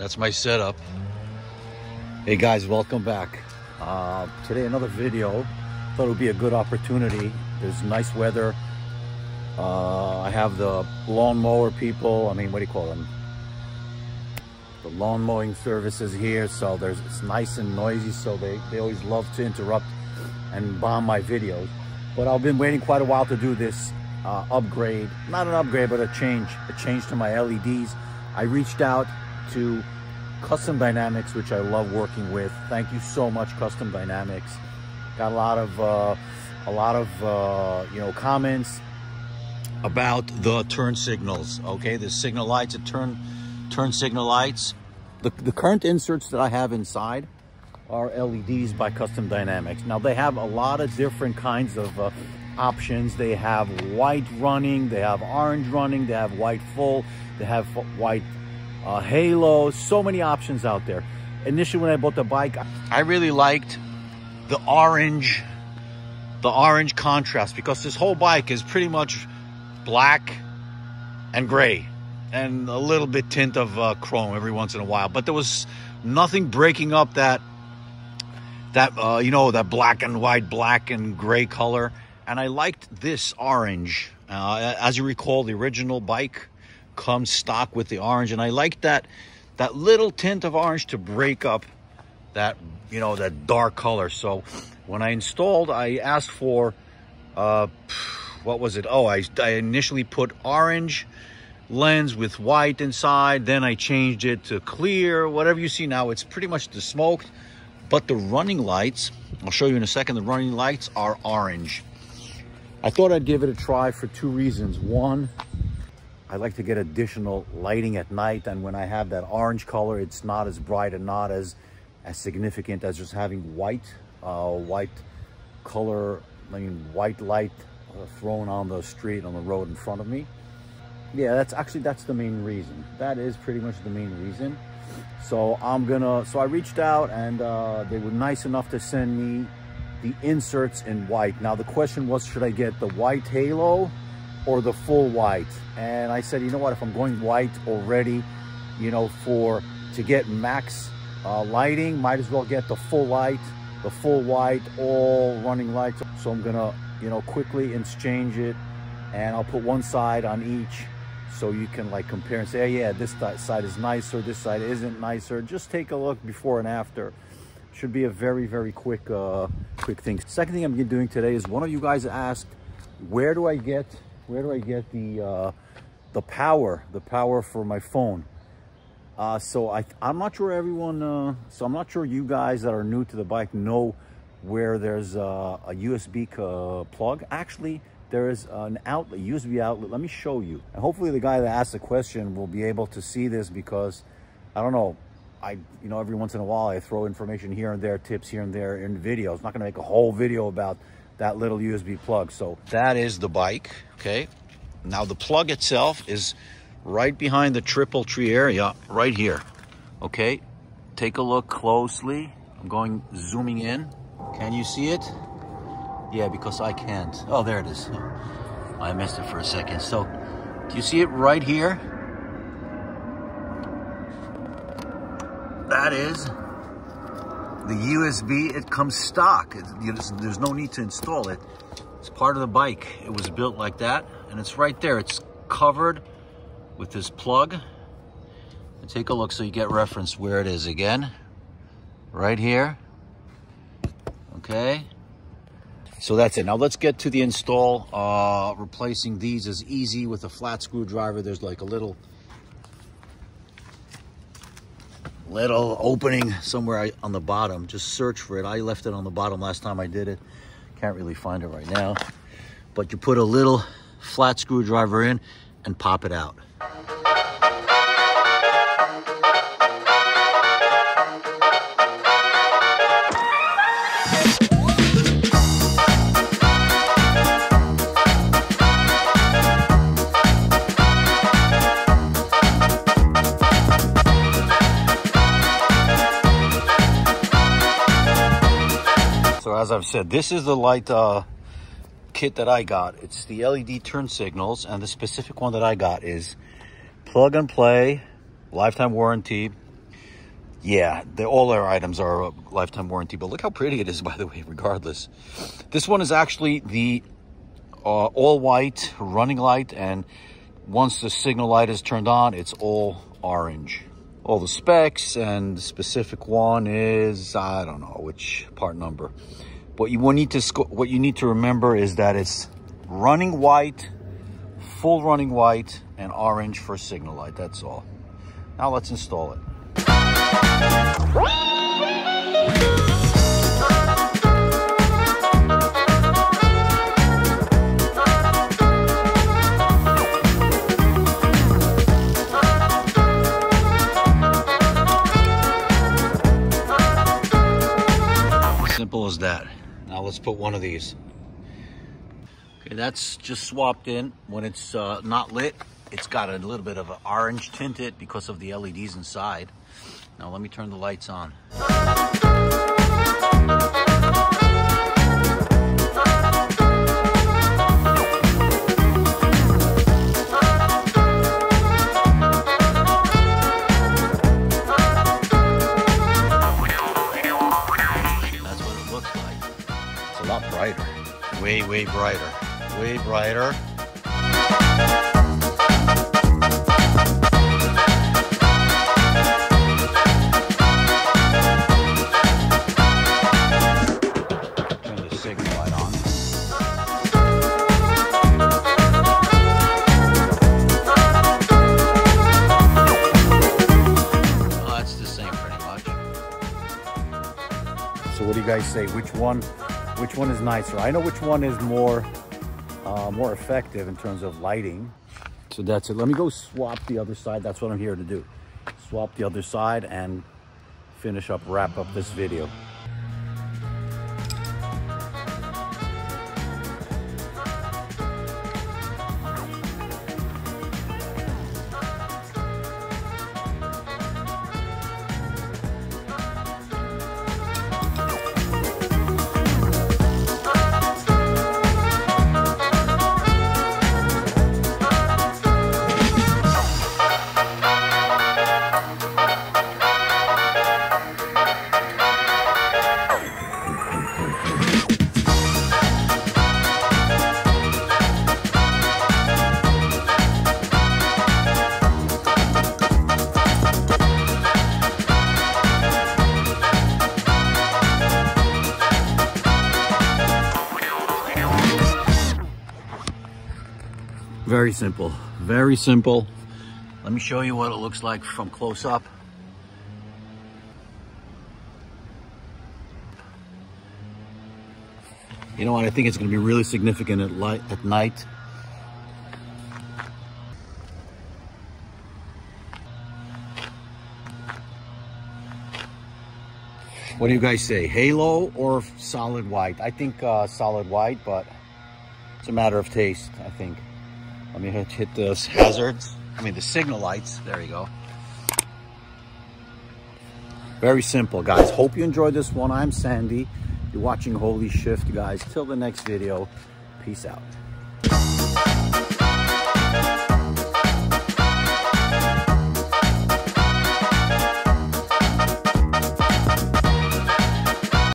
That's my setup. Hey guys, welcome back. Uh, today another video. Thought it would be a good opportunity. There's nice weather. Uh, I have the lawnmower people. I mean, what do you call them? The lawn mowing services here. So there's it's nice and noisy. So they, they always love to interrupt and bomb my videos. But I've been waiting quite a while to do this uh, upgrade. Not an upgrade, but a change. A change to my LEDs. I reached out to Custom Dynamics, which I love working with. Thank you so much, Custom Dynamics. Got a lot of uh, a lot of uh, you know comments about the turn signals. Okay, the signal lights, the turn turn signal lights. The, the current inserts that I have inside are LEDs by Custom Dynamics. Now they have a lot of different kinds of uh, options. They have white running, they have orange running, they have white full, they have white uh, Halo, so many options out there. Initially, when I bought the bike, I really liked the orange, the orange contrast because this whole bike is pretty much black and gray and a little bit tint of uh, chrome every once in a while. But there was nothing breaking up that, that uh, you know, that black and white, black and gray color. And I liked this orange. Uh, as you recall, the original bike comes stock with the orange. And I liked that that little tint of orange to break up that you know that dark color. So when I installed I asked for uh what was it? Oh I, I initially put orange lens with white inside. Then I changed it to clear. Whatever you see now it's pretty much the smoked but the running lights I'll show you in a second the running lights are orange I thought I'd give it a try for two reasons one I like to get additional lighting at night. And when I have that orange color, it's not as bright and not as, as significant as just having white, uh, white color, I mean, white light uh, thrown on the street, on the road in front of me. Yeah, that's actually, that's the main reason. That is pretty much the main reason. So I'm gonna, so I reached out and uh, they were nice enough to send me the inserts in white. Now the question was, should I get the white halo or the full white. And I said, you know what, if I'm going white already, you know, for to get max uh, lighting, might as well get the full light, the full white, all running lights. So I'm gonna, you know, quickly exchange it and I'll put one side on each so you can like compare and say, hey, yeah, this side is nicer, this side isn't nicer. Just take a look before and after. Should be a very, very quick, uh, quick thing. Second thing I'm doing today is one of you guys asked, where do I get where do I get the uh, the power, the power for my phone? Uh, so I, I'm not sure everyone, uh, so I'm not sure you guys that are new to the bike know where there's a USB plug. Actually, there is an outlet, USB outlet. Let me show you. And hopefully the guy that asked the question will be able to see this because I don't know, I, you know, every once in a while I throw information here and there, tips here and there in videos. not gonna make a whole video about that little USB plug. So that is the bike, okay? Now the plug itself is right behind the triple tree area, right here, okay? Take a look closely. I'm going zooming in. Can you see it? Yeah, because I can't. Oh, there it is. Oh, I missed it for a second. So, do you see it right here? That is the USB, it comes stock. There's no need to install it. It's part of the bike. It was built like that, and it's right there. It's covered with this plug. Take a look so you get reference where it is again. Right here. Okay. So that's it. Now let's get to the install. Uh, replacing these is easy with a flat screwdriver. There's like a little little opening somewhere on the bottom. Just search for it. I left it on the bottom last time I did it. Can't really find it right now. But you put a little flat screwdriver in and pop it out. As I've said, this is the light uh, kit that I got. It's the LED turn signals, and the specific one that I got is plug and play, lifetime warranty. Yeah, all our items are lifetime warranty, but look how pretty it is, by the way, regardless. This one is actually the uh, all white running light, and once the signal light is turned on, it's all orange. All the specs, and the specific one is, I don't know which part number. What you need to what you need to remember is that it's running white, full running white, and orange for signal light. That's all. Now let's install it. Simple as that. Now let's put one of these. Okay, that's just swapped in. When it's uh, not lit, it's got a little bit of an orange tinted because of the LEDs inside. Now let me turn the lights on. Lot brighter. Way, way brighter. Way brighter. Turn the signal light on. Oh, that's the same pretty much. So what do you guys say? Which one which one is nicer? I know which one is more uh, more effective in terms of lighting. So that's it. Let me go swap the other side. That's what I'm here to do. Swap the other side and finish up, wrap up this video. Very simple, very simple. Let me show you what it looks like from close up. You know what, I think it's gonna be really significant at light at night. What do you guys say, halo or solid white? I think uh, solid white, but it's a matter of taste, I think. Let me hit, hit those hazards. I mean, the signal lights. There you go. Very simple, guys. Hope you enjoyed this one. I'm Sandy. You're watching Holy Shift, guys. Till the next video, peace out.